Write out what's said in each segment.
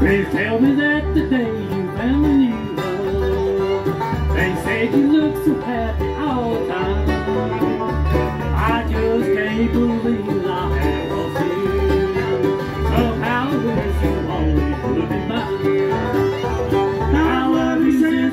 They tell me that the day you found a new love, they said you look so happy all the time.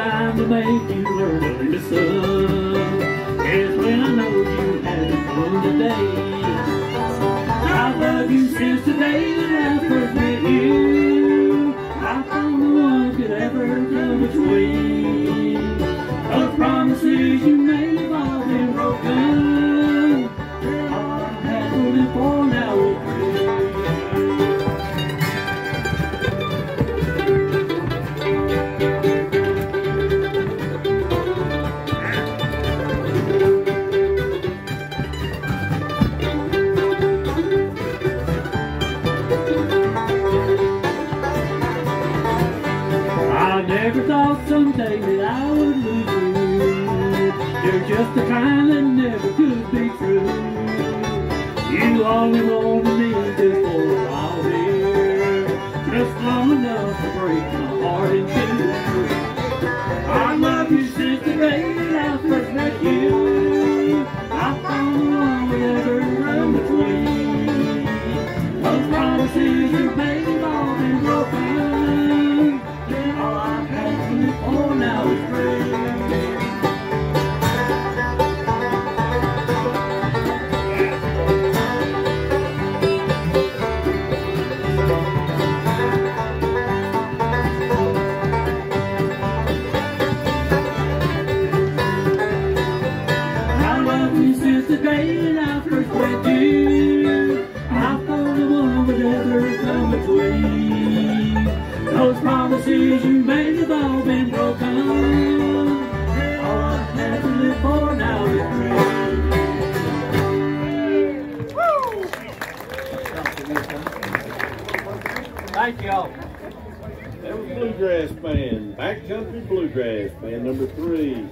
time to make you learn to listen is when I know you haven't fun today. I love you since the day that I first met you. I thought no one could ever come between. Those promises you made never thought someday that I would lose you. You're just the kind that never could be true. You only wanted me just for a while here, just long enough to break my heart in two. Promises you made have all been broken. All I have to live for now is Thank y'all. That was Bluegrass Band, Backcountry Bluegrass Band number three.